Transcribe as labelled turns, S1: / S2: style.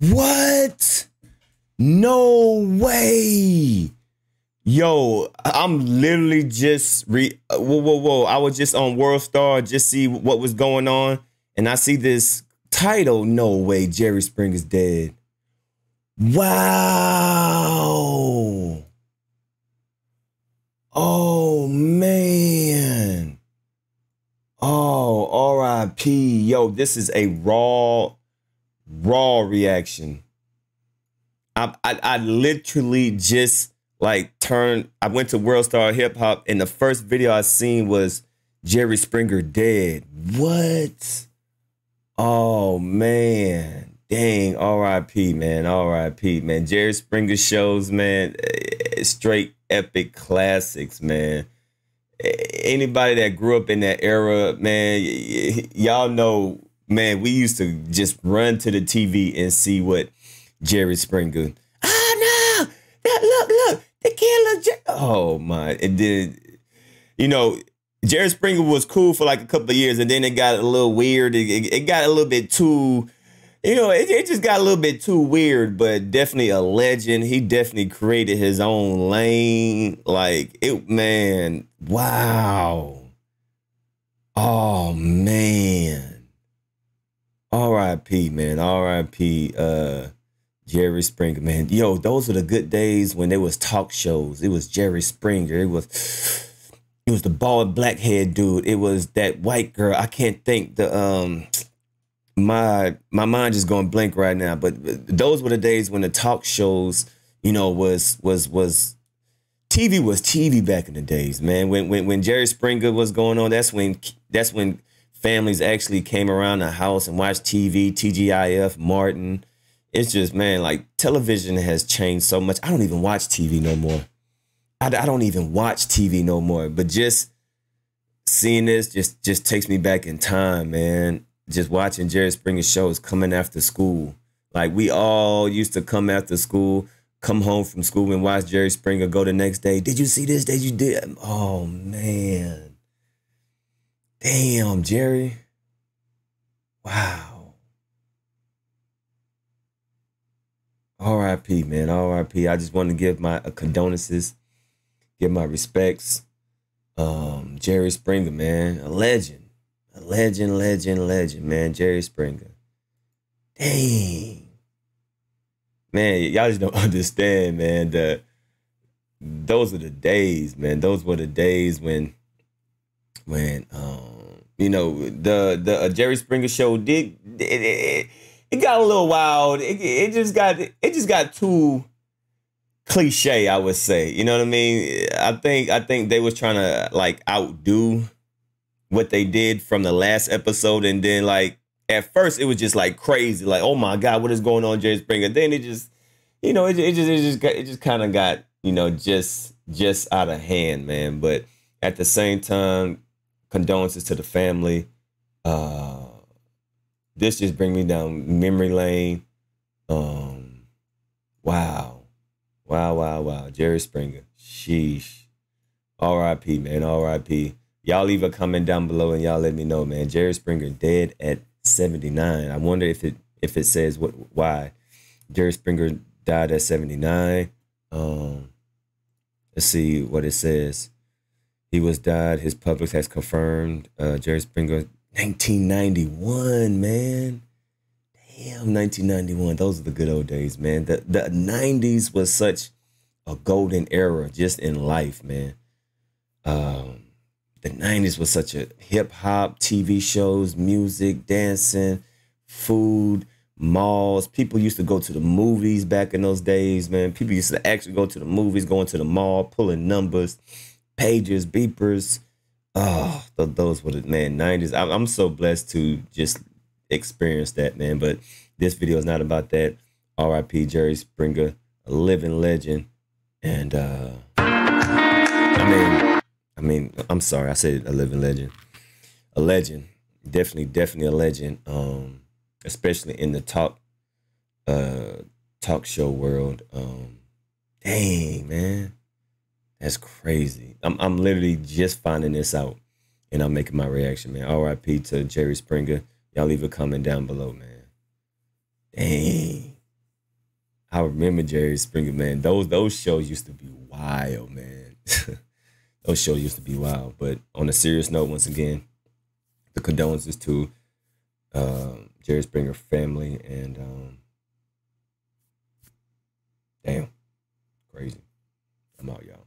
S1: What? No way. Yo, I'm literally just re whoa whoa whoa. I was just on World Star, just see what was going on, and I see this title. No way, Jerry Springer's dead. Wow. Oh man. Oh, R.I.P. Yo, this is a raw, raw reaction. I, I, I literally just like turned. I went to World Star Hip Hop, and the first video I seen was Jerry Springer dead. What? Oh man, dang! R.I.P. Man, R.I.P. Man. Jerry Springer shows, man, eh, straight epic classics, man anybody that grew up in that era, man, y'all know, man, we used to just run to the TV and see what Jerry Springer. Oh no! That, Look, look, the killer. Jer-. Oh my! And then, you know, Jerry Springer was cool for like a couple of years, and then it got a little weird. It, it, it got a little bit too you know, it, it, just got a little bit too weird, but definitely a legend. He definitely created his own lane. Like it, man. Wow. Oh man. R.I.P. Man. R.I.P. Uh, Jerry Springer. Man, yo, those were the good days when there was talk shows. It was Jerry Springer. It was. It was the bald black head dude. It was that white girl. I can't think the um my my mind just going blank right now. But those were the days when the talk shows, you know, was was was TV was TV back in the days, man. When when when Jerry Springer was going on, that's when that's when families actually came around the house and watched TV, TGIF, Martin. It's just man, like television has changed so much. I don't even watch TV no more. I, I don't even watch TV no more. But just seeing this just just takes me back in time, man just watching Jerry Springer shows coming after school. Like we all used to come after school, come home from school and watch Jerry Springer. Go the next day. Did you see this? Did you did? Oh man, damn, Jerry. Wow. R.I.P. Man, R.I.P. I just want to give my uh, condolences, give my respects. Um, Jerry Springer, man, a legend a legend, legend, legend, man. Jerry Springer. Dang. Man, y'all just don't understand, man. The those are the days, man. Those were the days when when um you know the the uh, Jerry Springer show did it, it, it got a little wild. It, it just got it just got too cliche, I would say. You know what I mean? I think I think they was trying to like outdo what they did from the last episode, and then like at first it was just like crazy, like oh my god, what is going on, Jerry Springer? Then it just, you know, it, it just it just got, it just kind of got you know just just out of hand, man. But at the same time, condolences to the family. Uh, this just bring me down memory lane. Um, wow, wow, wow, wow. Jerry Springer, sheesh. R.I.P. Man, R.I.P. Y'all leave a comment down below and y'all let me know, man. Jerry Springer dead at 79. I wonder if it if it says what why Jerry Springer died at 79. Um let's see what it says. He was died. His public has confirmed. Uh Jerry Springer 1991, man. Damn, 1991. Those are the good old days, man. The the 90s was such a golden era just in life, man. Um the 90s was such a hip hop, TV shows, music, dancing, food, malls. People used to go to the movies back in those days, man. People used to actually go to the movies, going to the mall, pulling numbers, pages, beepers. Oh, those were the man 90s. I'm so blessed to just experience that, man. But this video is not about that. R.I.P. Jerry Springer, a living legend. And uh I mean I mean, I'm sorry, I said a living legend. A legend. Definitely, definitely a legend. Um, especially in the talk uh talk show world. Um dang, man. That's crazy. I'm I'm literally just finding this out, and I'm making my reaction, man. R.I.P. to Jerry Springer. Y'all leave a comment down below, man. Dang. I remember Jerry Springer, man. Those those shows used to be wild, man. those shows used to be wild. But on a serious note, once again, the condolences to um, Jerry Springer family and um, damn, crazy. I'm out, y'all.